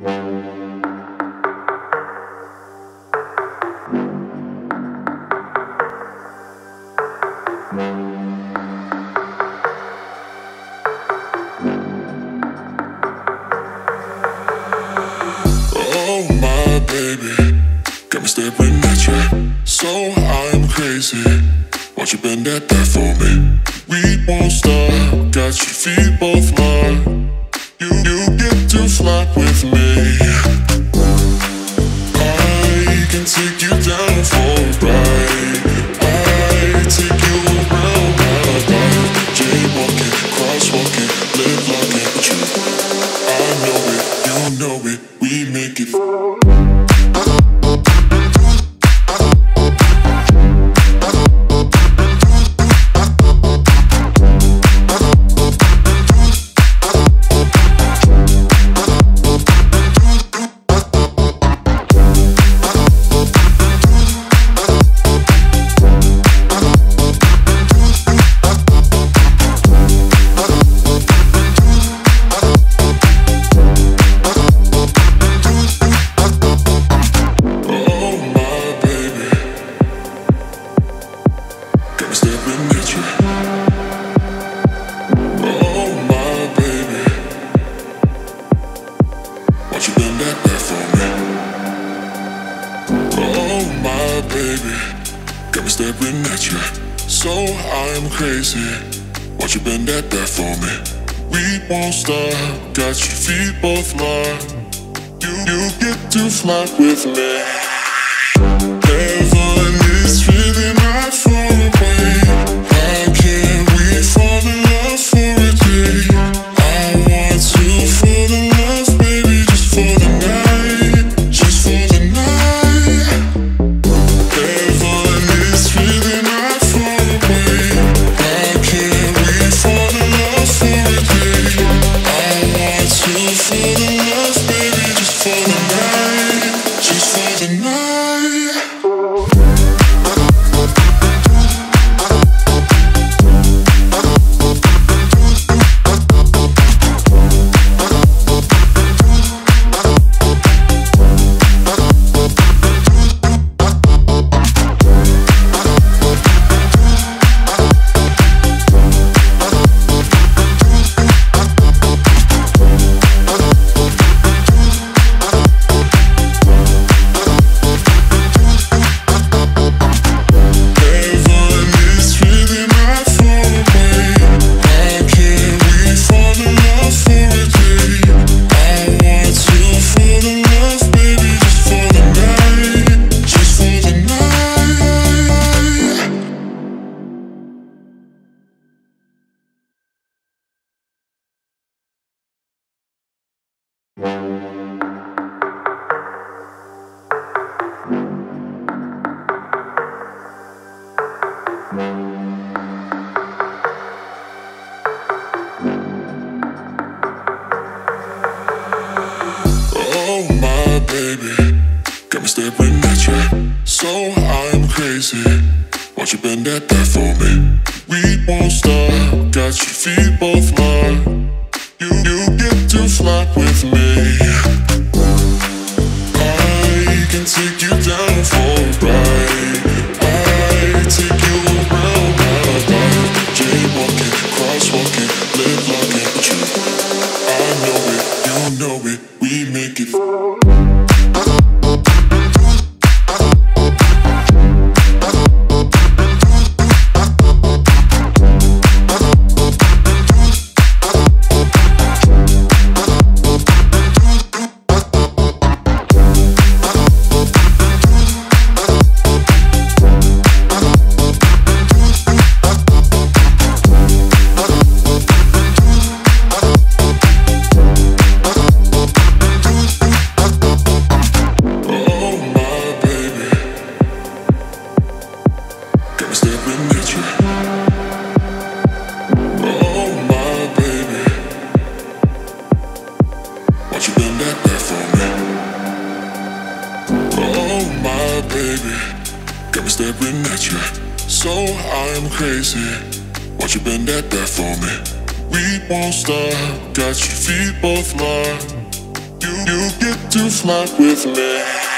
Oh my baby, got me staring at you. So I'm crazy. Won't you bend that that for me? We won't stop. Got your feet both locked. You you get to fly with me. Take you down for a ride. I take you around my live like I know it, you know it. At you. So I'm crazy, won't you bend that there for me? We won't stop, got your feet both locked. You, you get to fly with me. Staring at you. So I'm crazy. Won't you bend that there for me? We won't stop. Got your feet both locked. Fly with me. Got me staring at you. So I'm crazy, won't you bend that there for me? We won't stop, got your feet both locked. You you get to fly with me.